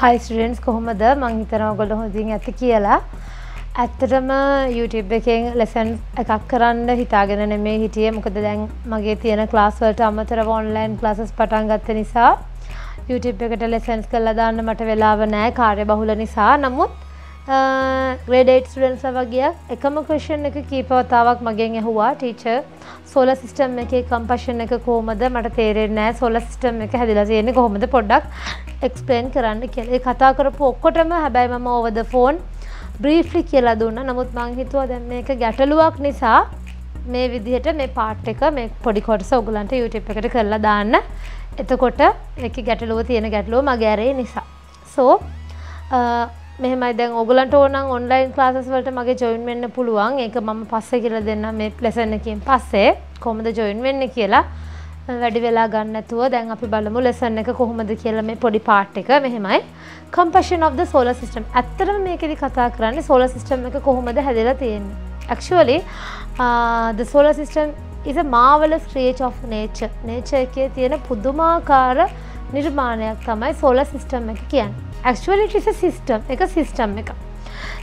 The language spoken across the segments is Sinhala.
හයි ස්ටඩන්ස් කොහොමද? මං හිතන ඔගොල්ල හොඳින් ඇති කියලා. ඇත්තටම YouTube එකෙන් ලෙසන් එකක් කරන්න හිතාගෙන නෙමේ හිටිය. මොකද දැන් මගේ තියෙන ක්ලාස්වලට අමතරව ඔන්ලයින් ක්ලාසස් පටන් ගත්ත නිසා YouTube එකට ලෙසන්ස් කරලා දාන්න මට වෙලාව නෑ කාර්ය බහුල නිසා. නමුත් ග්‍රේඩේට් ස්ටඩන්ස් වගේ එකම ක්‍රෂන් එක කීපවතාවක් මගෙන් ඇහුවා ටීචර් සෝල සිස්ටම් එක කම්පශන් එක කෝමද මට තේරෙන්නේ නෑ සෝල සිස්ටම් එක හැදිලා තියෙන්නේ කොහොමද පොඩ්ඩක් එක්ස්පලේන් කරන්න කියලා. ඒ කතා කරපු ඔක්කොටම හැබැයි මම over the phone බ්‍රීෆ්ලි කියලා දුන්නා. නමුත් මං හිතුවා දැන් මේක ගැටලුවක් නිසා මේ විදිහට මේ පාට් එක මේ පොඩි කොටස ඔයගලන්ට YouTube එකට කරලා දාන්න. එතකොට ඒකේ ගැටලුව තියෙන ගැටලුව මගේ ඇරේ නිසා. so මෙහෙමයි දැන් ඔගලන්ට ඕනම් ඔන්ලයින් ක්ලාසස් වලට මගේ ජොයින් වෙන්න පුළුවන්. ඒක මම පස්සේ කියලා දෙන්නම් මේ ලෙසන් එකකින් පස්සේ කොහොමද ජොයින් වෙන්නේ කියලා. වැඩි වෙලා ගන්න නැතුව දැන් අපි බලමු ලෙසන් එක කොහොමද කියලා මේ පොඩි පාර්ට් එක මෙහෙමයි. Composition of the solar system. ඇත්තටම මේකෙදි කතා කරන්නේ solar system එක කොහොමද හැදලා තියෙන්නේ. Actually uh, the solar system is a marvelous creature of nature. nature එකේ තියෙන පුදුමාකාර නිර්මාණයක් තමයි solar system එක කියන්නේ. actually it is a system එක system එක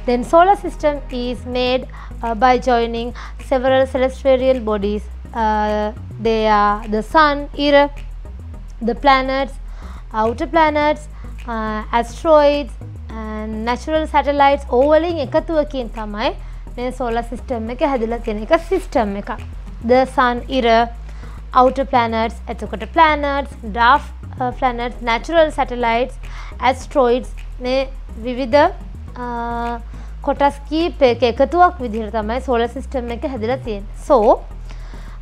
then solar system is made uh, by joining several celestial bodies uh, they are the sun earth the planets outer planets uh, asteroids and natural satellites ඕවලින් එකතුවකින් තමයි මේ solar system එක හැදිලා තියෙන එක system එක the sun earth outer planets එතකොට planets dwarf uh, Uh, planets natural satellites ඇස්ට්‍රෝයිඩ්ස් මේ විවිධ කොටස් කීපයක එකතුවක් විදිහට තමයි සෝල සිස්ටම් එක හැදිලා තියෙන්නේ. So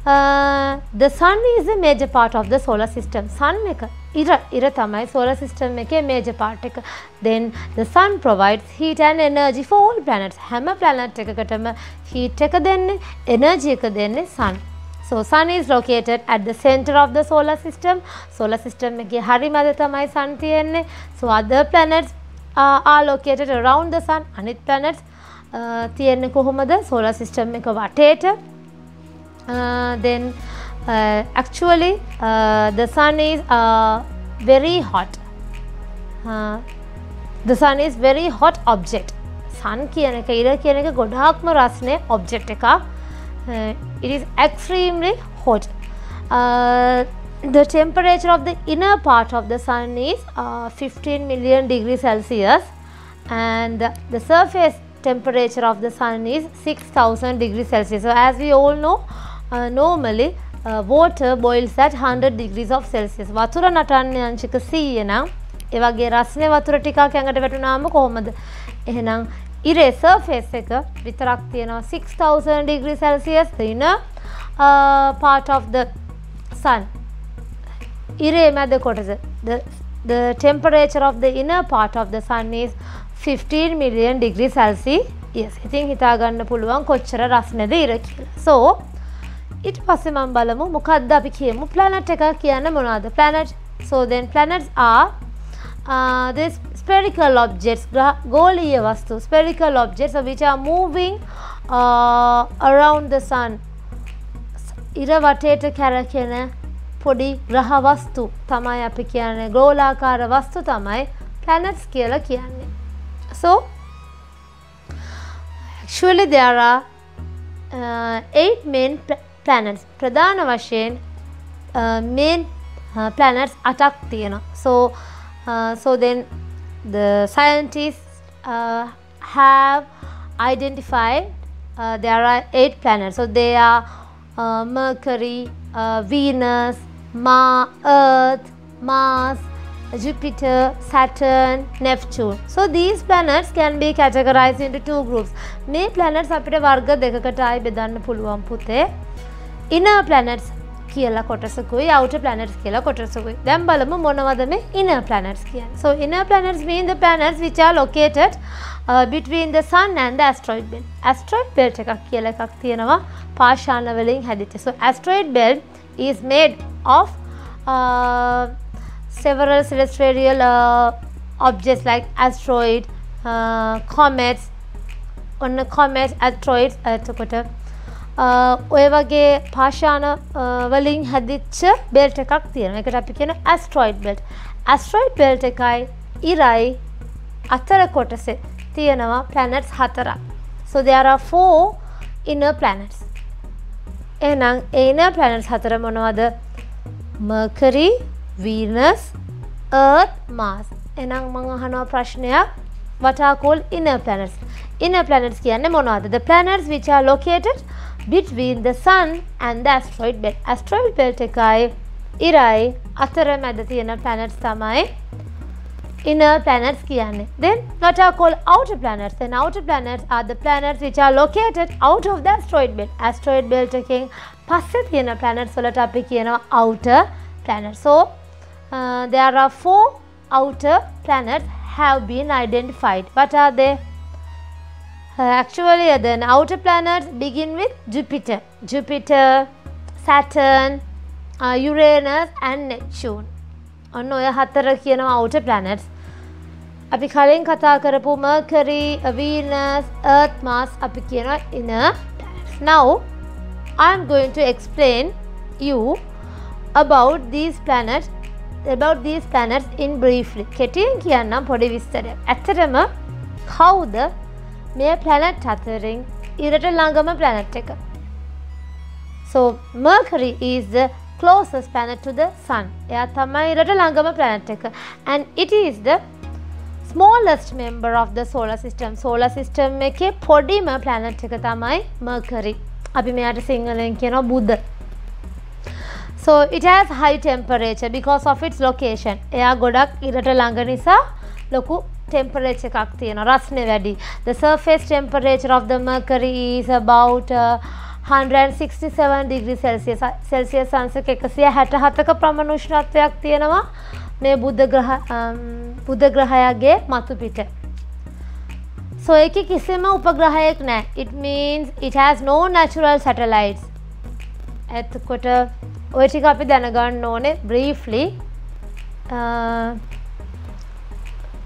uh, the sun is a major part of the solar system. sun එක ඉර ඉර තමයි solar system එකේ major part එක. Then the sun provides heat and energy for all planets. හැම planet එකකටම heat එක දෙන්නේ energy එක දෙන්නේ sun. So sun is located at the center of the solar system. Solar system එකේ හරි මැද තමයි sun තියෙන්නේ. So other planets uh, are located around the sun. අනිත් planets uh, තියෙන්නේ කොහොමද? solar system එක වටේට. Uh, then uh, actually uh, the sun is uh, very hot. Uh, the sun is very hot object. sun කියන එක ඉර කියන එක ගොඩාක්ම රස්නේ object එකක්. uh, it is extremely hot. Uh, the temperature of the inner part of the sun is uh, 15 million degrees Celsius and the, the surface temperature of the sun is 6000 degrees Celsius. So, as we all know, uh, normally uh, water boils at 100 degrees of Celsius. වතුර නටන්නේ අංශක 100 නම් ඒ වගේ රස්නේ වතුර ටිකක් ඇඟට වැටුනාම කොහොමද? එහෙනම් ඉරේ සර්ෆේස් එක විතරක් තියෙනවා 6000 degree celsius the inner uh, part of the sun. ඉරේ මැද කොටස. The the temperature of the inner part of the sun is 15 million degree celsius. yes ඉතින් හිතා ගන්න පුළුවන් කොච්චර රස්නේද ඉර කියලා. So ඊට පස්සේ මම බලමු මොකද්ද අපි කියමු planet එක කියන්න මොනවද planet? So then planets are uh, this spherical objects, ගෝලීය වස්තු, spherical objects which are moving uh, around the sun. ඉර වටේට කැරකෙන පොඩි ග්‍රහ වස්තු තමයි අපි කියන්නේ ගෝලාකාර වස්තු තමයි planets කියලා කියන්නේ. So actually there are uh, eight main planets. ප්‍රධාන වශයෙන් uh, main uh, planets අටක් තියෙනවා. So uh, so then the scientists uh, have identified uh, there are eight planets. So they are uh, Mercury, uh, Venus, Ma Earth, Mars, Jupiter, Saturn, Neptune. So these planets can be categorized into two groups. මේ planets අපිට වර්ග දෙකකට ආයි බෙදන්න පුළුවන් පුතේ. inner planets කියලා කොටසකුයි outer planets කියලා කොටසකුයි. දැන් බලමු මොනවද මේ inner planets කියන්නේ. So inner planets mean the planets which are located uh, between the sun and the asteroid belt. asteroid belt එකක් කියලා එකක් තියෙනවා පාෂාණ වලින් හැදිච්ච. So asteroid belt is made of uh, several celestial uh, objects like asteroid, uh, comets, ඔන්න comets, asteroids එතකොට ඔය වගේ පාෂාන වලින් හැදිච්ච බෙල්ට එකක් තියෙන එකට අපි කියන ඇස්ට්‍රෝයිඩ් බෙල්ට් ඇස්ට්‍රෝයිඩ් බෙල්ට් එකයි ඉරයි අතර කොටසේ තියෙනවා planets හතරක්. So there are four inner planets. එහෙනම් ඒ inner planets හතර මොනවද? Mercury, Venus, Earth, Mars. එහෙනම් මම අහනවා ප්‍රශ්නයක් what are called inner planets? Inner planets කියන්නේ මොනවද? The planets which are located between the sun and the asteroid belt. asteroid belt එකයි ඉරයි අතර මැද තියෙන planets තමයි inner planets කියන්නේ. Then what are called outer planets? Then outer planets are the planets which are located out of the asteroid belt. asteroid belt එකෙන් පස්සේ තියෙන planets වලට අපි කියනවා outer planets. So uh, there are four outer planets have been identified. What are they? Uh, actually, uh, the outer planets begin with Jupiter. Jupiter, Saturn, uh, Uranus and Neptune. ඔන්න ඔය හතර කියනවා outer planets. අපි කලින් කතා කරපු Mercury, Venus, Earth, Mars අපි කියනවා inner planets. Now, I am going to explain you about these planets about these planets in briefly. කෙටියෙන් කියන්නම් පොඩි විස්තරයක්. ඇත්තටම කවුද මේ planet අතරින් ඉරට ළඟම planet එක? So, Mercury is the closest planet to the sun. එයා තමයි ඉරට ළඟම planet එක. And it is the smallest member of the solar system. solar system එකේ පොඩිම planet එක තමයි Mercury. අපි මෙයාට සිංහලෙන් කියනවා බුධ. So it has high temperature because of its location. එයා ගොඩක් ඉරට ළඟ නිසා ලොකු temperature එකක් තියෙනවා. රස්නේ වැඩි. The surface temperature of the Mercury is about uh, 167 degree Celsius. Celsius අංශක 167ක ප්‍රමාණ උෂ්ණත්වයක් තියෙනවා. මේ බුද්ධ ග්‍රහ බුද්ධ ග්‍රහයාගේ මතු පිට. So එක කිසිම උපග්‍රහයෙක් නෑ. It means it has no natural satellites. එතකොට ඔය ටික අපි දැනගන්න ඕනේ briefly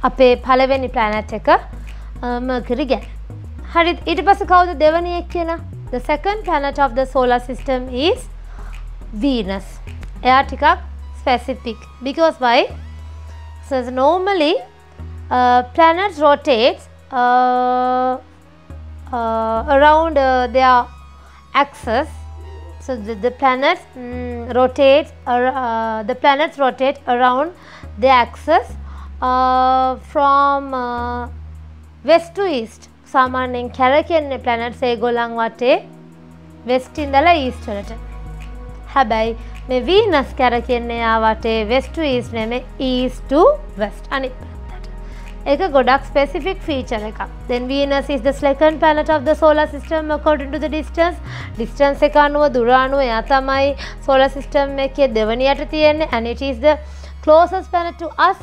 අපේ පළවෙනි planet එක Mercury ගැන. හරි ඊට පස්සේ කවුද දෙවෙනි එක්කෙනා? The second planet of the solar system is Venus. එයා ටිකක් specific because why so normally uh, planets rotate uh, uh, around uh, their axis so the, the planets mm, rotate uh, the planets rotate around the axis uh, from uh, west to east සාමාන්‍යයෙන් කැරකෙන්නේ planets ඒගොල්ලන් වටේ west ඉඳලා east වලට. හැබැයි මේ වීනස් කැරකෙන්නේ යාවටේ වෙස්ට ඊස් නෙම ඊස් වෙස්ට අනි එක ගොඩක් ස්පෙසිෆික් ෆීචර එකක්. Then Venus is the second planet of the solar system according to the distance. Distance එක අනුව දුර අනුව එයා තමයි solar system එකේ දෙවනියට තියෙන්නේ and it is the closest planet to us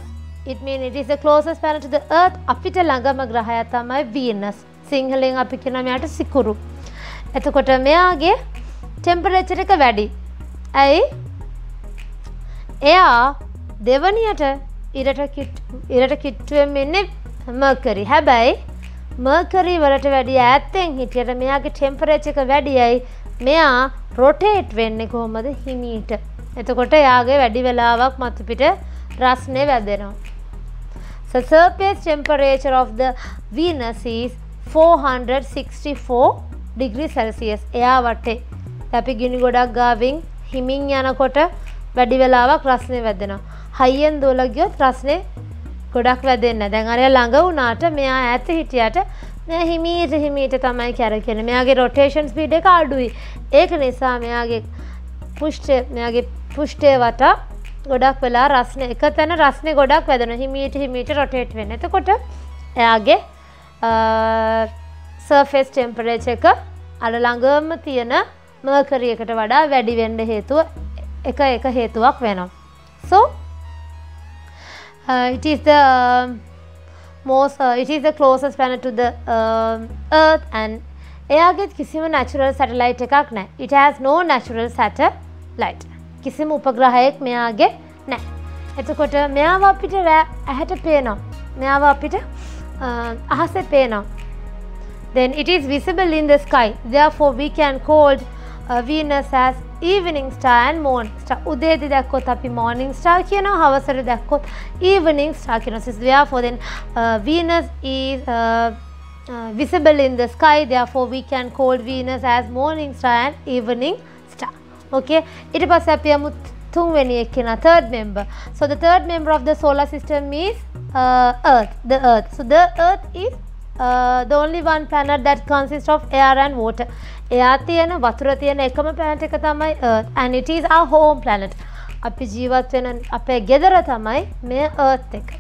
it mean it is the closest planet to the earth. අපිට ළඟම ග්‍රහය තමයි Venus. සිංහලෙන් අපි කියන මෙයාට සිකුරු. එතකොට මෙයාගේ ටෙම්පරේචර් එක වැඩි. ඇයි? එයා දෙවනියට ඉරට ඉරට කිට්ටුවෙන් මෙන්නේ මර්කරි හැබැයි මර්කරී වලට වැඩිය ඇත්තෙන් හිටියට මෙයාගේ ටෙම්පරේච එක වැඩියයි මෙයා රොටේට් වෙන්න කොහොමද? හිමීට. එතකොට යාගේ වැඩි වෙලාවක් මතුපිට රස්නය වැදෙනවා. So surface temperature of the Venus is 464 degree Celsius. එයා වටේ. අපි ගිනි ගොඩක් ගාවින් හිමින් යනකොට වැඩි වෙලාවක් රස්නේ වැදෙනවා. හයියෙන් දුවලා ගියොත් රස්නේ ගොඩක් වැදෙන්නේ නැහැ. දැන් අරයා ළඟ වුණාට මෙයා ඈත හිටියට මෙයා හිමීට හිමීට තමයි කැරකෙන්නේ. මෙයාගේ රොටේෂන් ස්පීඩ් එක අඩුයි. ඒක නිසා මෙයාගේ පුෂ්ඨය මෙයාගේ පුෂ්ඨය වටා ගොඩක් වෙලා රස්නේ එක තැන රස්නේ ගොඩක් වැදෙනවා. හිමීට හිමීට රොටේට් වෙන. එතකොට එයාගේ සර්ෆේස් ටෙම්පරේචර් එක අර ළඟම තියෙන මර්කරියකට වඩා වැඩි වෙන්න හේතුව එක එක හේතුවක් වෙනවා. So uh, it is the uh, most uh, it is the closest planet to the uh, earth and එයාගෙත් කිසිම natural satellite එකක් නැහැ. It has no natural satellite. කිසිම උපග්‍රහයක් මෙයාගේ නැහැ. එතකොට මෙයාව අපිට ඇහැට පේනවා. මෙයාව අපිට අහසේ පේනවා. Then it is visible in the sky. Therefore we can call uh, Venus as evening star and morning star. උදේදී දැක්කොත් අපි morning star කියනවා හවසට දැක්කොත් evening star කියනවා. So therefore then uh, Venus is uh, uh, visible in the sky therefore we can call Venus as morning star and evening star. Okay. ඊට පස්සේ අපි යමු තුන්වෙනි එක්කෙනා third member. So the third member of the solar system is uh, Earth. The Earth. So the Earth is uh, the only one planet that consists of air and water. එයා තියෙන වතුර තියෙන එකම planet එක තමයි Earth and it is our home planet. අපි ජීවත් වෙන අපේ ගෙදර තමයි මේ Earth එක.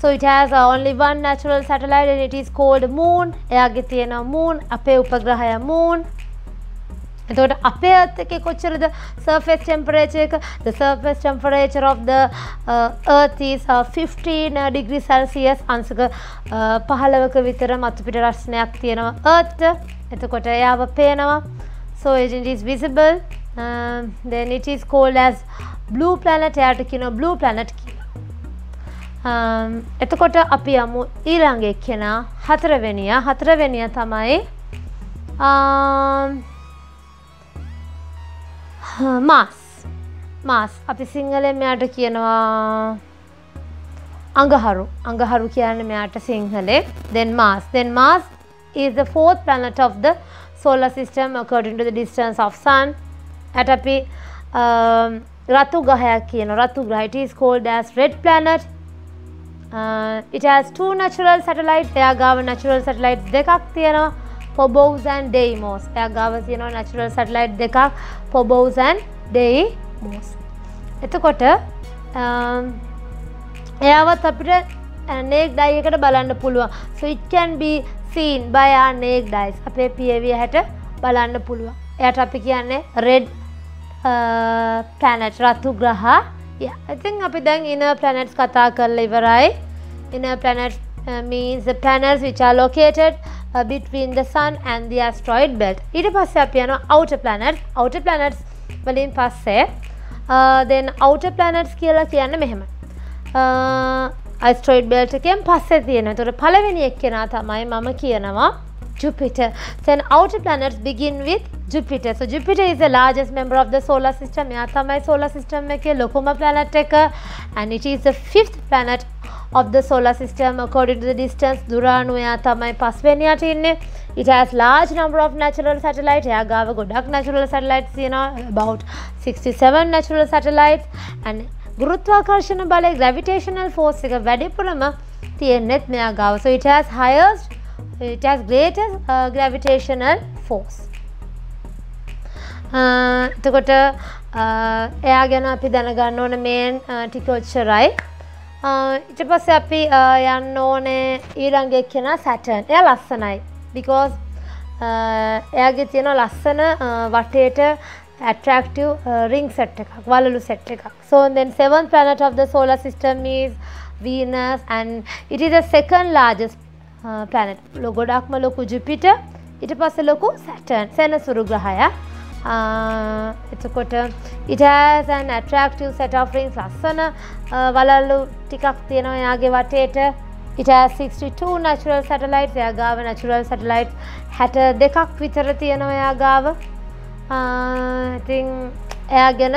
So it has uh, only one natural satellite and it is called moon. එයාගේ තියෙන moon අපේ උපග්‍රහය moon. එතකොට අපේ අත් එකේ කොච්චරද surface temperature එක? The surface temperature of the uh, earth is uh, 15 uh, degree celsius අංශක uh, 15ක විතර මතු පිට රස්නයක් තියෙනවා earth. එතකොට එයාව පේනවා. So it is visible. Um, then it is called as blue planet. එයාට කියනවා blue planet කියලා. Um, එතකොට අපි යමු ඊළඟ එක්කෙනා හතරවෙනියා. හතරවෙනියා තමයි um, මාස්. මාස්. අපි සිංහලෙන් මෙයාට කියනවා අඟහරු. අඟහරු කියන්න මෙයාට සිංහලේ. Then Mars then Mars is the fourth planet of the solar system according to the distance of sun. at අපි um, රතු ගහයක් කියන රතු ග්‍රහ it is called as red planet. Uh, it has two natural satellites එයා ගාව natural satellites දෙකක් තියෙනවා. Phobos and Deimos. එයා ගාව තියෙනවා natural satellite දෙකක් Phobos and Deimos. එතකොට um, එයාවත් අපිට uh, නේක් ඩයි එකට බලන්න පුළුවන්. So it can be seen by our naked eyes. අපේ පියවිය හැට බලන්න පුළුවන්. එයාට අපි කියන්නේ red uh, planet රතු ග්‍රහ. Yeah, I think අපි දැන් inner planets කතා කරලා ඉවරයි. Inner planets uh, means the planets which are located uh, between the sun and the asteroid belt. ඊට පස්සේ අපි යනවා outer planets. outer planets වලින් පස්සේ uh, then outer planets කියලා කියන්න මෙහෙම. Uh, asteroid belt එකෙන් පස්සේ තියෙනවා. ඒතකොට පළවෙනි එක්කෙනා තමයි මම කියනවා. Jupiter. Then outer planets begin with Jupiter. So Jupiter is the largest member of the solar system. එයා තමයි solar system එකේ ලොකුම planet එක. And it is the fifth planet of the solar system according to the distance. දුරාණු එයා තමයි පස්වෙනියට ඉන්නේ it has large number of natural satellites එයා ගාව ගොඩක් natural satellites තියෙනවා. About 67 natural satellites and ගුරුත්වාකර්ෂණ බලය gravitational force එක වැඩිපුරම තියෙන්නෙත් මෙයා ගාව. So it has highest it has greatest uh, gravitational force uh, එතකොට uh, එයා ගැන අපි දැනගන්න ඕන මේන් uh, ටික ඔච්චරයි ඊට පස්සේ අපි යන්න ඕනේ ඊළඟ එක්කෙනා සැටර්න්. එයා ලස්සනයි. because එයාගේ තියෙන ලස්සන වටේට attractive ring set එකක් වලලු set එකක්. So then seventh planet of the solar system is Venus and it is the second largest uh, planet. ගොඩක්ම ලොකු Jupiter ඊට පස්සේ ලොකු Saturn සෙනසුරු ග්‍රහයක්. එතකොට it has an attractive set of rings. ලස්සන වලල්ලු ටිකක් තියෙනවා එයාගේ වටේට. It has 62 natural satellites. එයා ගාව natural satellites 62ක් විතර තියෙනවා එයා ගාව. ඉතින් එයා ගැන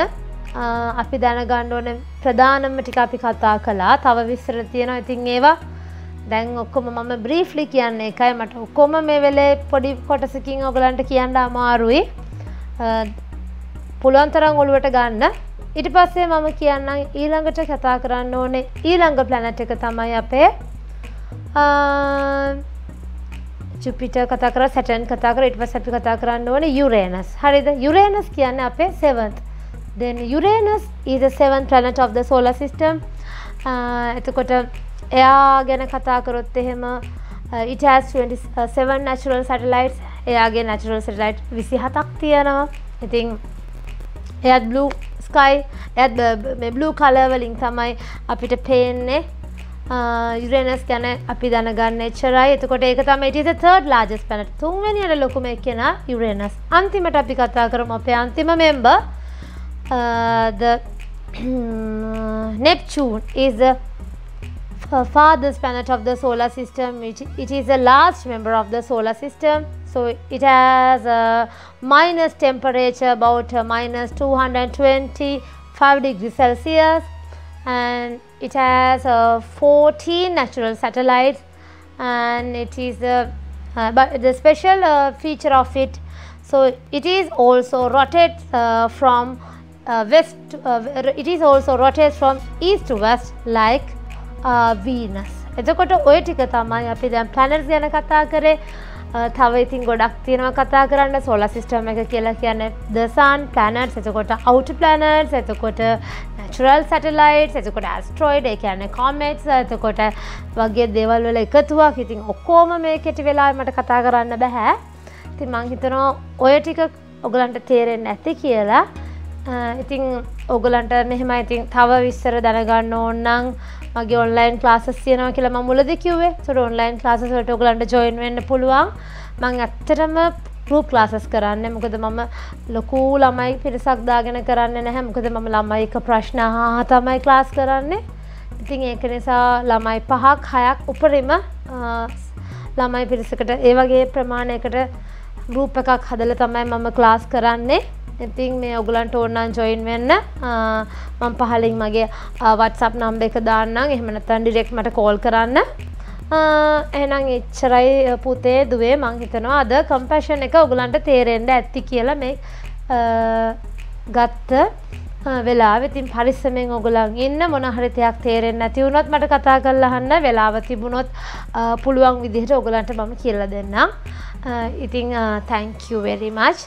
අපි දැනගන්න ඕන ප්‍රධානම ටික අපි කතා කළා. තව විස්තර තියෙනවා. ඉතින් ඒවා දැන් ඔක්කොම මම බ්‍රීෆ්ලි කියන්නේ එකයි. මට ඔක්කොම මේ වෙලේ පොඩි කොටසකින් ඔගලන්ට කියන්න අමාරුයි. පුළුවන් තරම් ඔළුවට ගන්න. ඉට පස්සේ මම කියන්නම් ඊළඟට කතා කරන්න ඕනේ ඊළඟ ප්ලැනට් එක තමයි අපේ චුපිට කතා කර සැටන් කතා කර ඉට පස් අපි කතා කරන්න ඕන යුරේනස් හරිද? යුරේනස් කියන්න අපේ සෙවන්ත් then Uranus is the seventh planet of the solar system. එතකොට එයා ගැන කතා කරොත් එහෙම it has 27 natural satellites. එයාගේ natural satellite 27ක් තියෙනවා. ඉතින් එයත් බ්ලූ ස්කයි ඇත් මේ බ්ලූ කලවලින් තමයි අපිට පේන්නේ. යුරෙනස් ගැන අපි දැනගන්න එච්චරයි. එතකොට ඒක තම ඉටිස තර්ඩ් ලාජස් පැනට තුන්වැනියට ලොකුම එක්කෙන යුරෙනස් අන්තිමට අපි කතා කරම අපේ අන්තිම මෙම්බ hm, Neptune is the farthest planet of the solar system. It, it is the last member of the solar system. So it has a minus temperature about minus 225 degrees Celsius and it has uh, 14 natural satellites and it is uh, but the special uh, feature of it so it is also rotates uh, from uh, west uh, it is also rotates from east to west like uh, Venus එතකොට ඔය ටික තමයි අපි දැන් ප්ලැනට්ස් ගැන කතා කරේ. තව ඉතින් ගොඩක් තියෙනවා කතා කරන්න. සෝලා සිස්ටම් එක කියලා කියන්නේ ද සන් ප්ලැනට්ස් එතකොට අවුට් ප්ලැනට්ස් එතකොට නැචරල් සැටලයිට්ස් එතකොට ඇස්ට්‍රොයිඩ් ඒ කියන්නේ කොමෙට්ස් එතකොට වගේ දේවල් වල එකතුවක්. ඉතින් ඔක්කොම මේ කෙටි වෙලාවෙ මට කතා කරන්න බෑ. ඉතින් මං හිතනවා ඔය ටික ඔයගලන්ට තේරෙන්නේ නැති කියලා. ඉතින් ඔගලන්ට මෙහෙම ඉතින් තව විස්තර දැනගන්න ඕන නම් මගේ ඔන්ලයින් ක්ලාසස් තියෙනවා කියලා මම මුලදී කිව්වේ. ඒතකොට ඔන්ලයින් ක්ලාසස් වලට ඔයගලන්ට ජොයින් වෙන්න පුළුවන්. මම ඇත්තටම ගෲප් ක්ලාසස් කරන්නේ. මොකද මම ලොකු ළමයි පිරිසක් දාගෙන කරන්නේ නැහැ. මොකද මම ළමයි එක ප්‍රශ්න අහා තමයි ක්ලාස් කරන්නේ. ඉතින් ඒක නිසා ළමයි පහක් හයක් උපරිම ළමයි පිරිසකට ඒ වගේ ප්‍රමාණයකට ගෲප් එකක් හදලා තමයි මම ක්ලාස් කරන්නේ. ඉතින් මේ ඔගලන්ට ඕන්නම් ජොයින් වෙන්න. මම පහලින් මගේ WhatsApp නම්බර් එක දාන්නම්. එහෙම නැත්නම් ඩිරෙක්ට් මට කෝල් කරන්න. එහෙනම් එච්චරයි පුතේ දුවේ. මං හිතනවා අද කම්පැෂන් එක ඔගලන්ට තේරෙන්න ඇති කියලා මේ ගත්ත වෙලාව. ඉතින් පරිස්සමෙන් ඔගලන් ඉන්න. මොන හරි දෙයක් තේරෙන්නේ නැති වුණොත් මට කතා කරලා අහන්න. වෙලාව තිබුණොත් පුළුවන් විදිහට ඔගලන්ට මම කියලා දෙන්නම්. ඉතින් thank you very much.